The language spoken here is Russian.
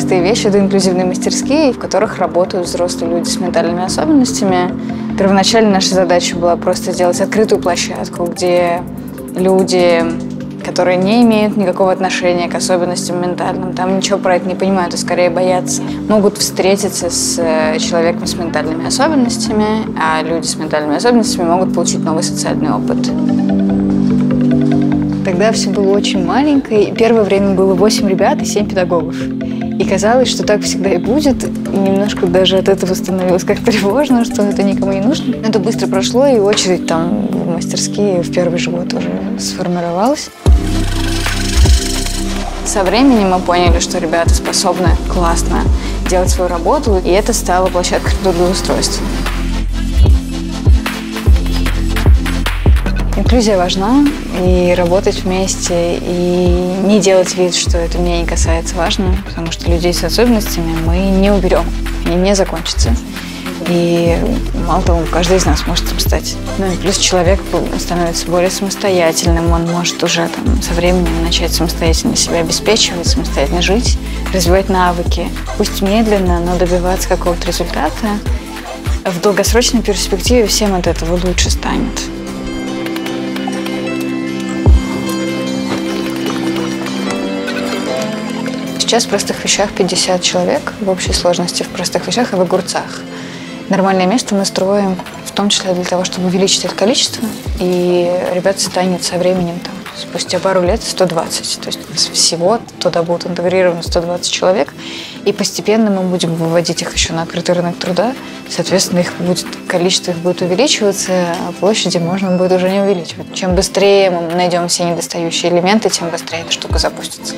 простые вещи. Это инклюзивные мастерские, в которых работают взрослые люди с ментальными особенностями. Первоначально наша задача была просто сделать открытую площадку, где люди которые не имеют никакого отношения к особенностям ментальным, там ничего про это не понимают и скорее боятся, могут встретиться с э, человеком с ментальными особенностями, а люди с ментальными особенностями могут получить новый социальный опыт. Тогда все было очень маленькое, и первое время было 8 ребят и 7 педагогов. И казалось, что так всегда и будет. И немножко даже от этого становилось как тревожно, что это никому не нужно. Но это быстро прошло, и очередь там в мастерские в первый же год уже сформировалась. Со временем мы поняли, что ребята способны классно делать свою работу, и это стало площадкой трудоустройства. Инклюзия важна, и работать вместе, и не делать вид, что это меня не касается, важно, потому что людей с особенностями мы не уберем, они не закончатся. И мало того, каждый из нас может им стать. Ну и плюс человек становится более самостоятельным, он может уже там, со временем начать самостоятельно себя обеспечивать, самостоятельно жить, развивать навыки. Пусть медленно, но добиваться какого-то результата. В долгосрочной перспективе всем от этого лучше станет. Сейчас в простых вещах 50 человек в общей сложности в простых вещах и в огурцах. Нормальное место мы строим в том числе для того, чтобы увеличить это количество, и ребят станет со временем там, спустя пару лет 120. То есть всего туда будут интегрированы 120 человек, и постепенно мы будем выводить их еще на открытый рынок труда. Соответственно, их будет, количество их будет увеличиваться, а площади можно будет уже не увеличивать. Чем быстрее мы найдем все недостающие элементы, тем быстрее эта штука запустится.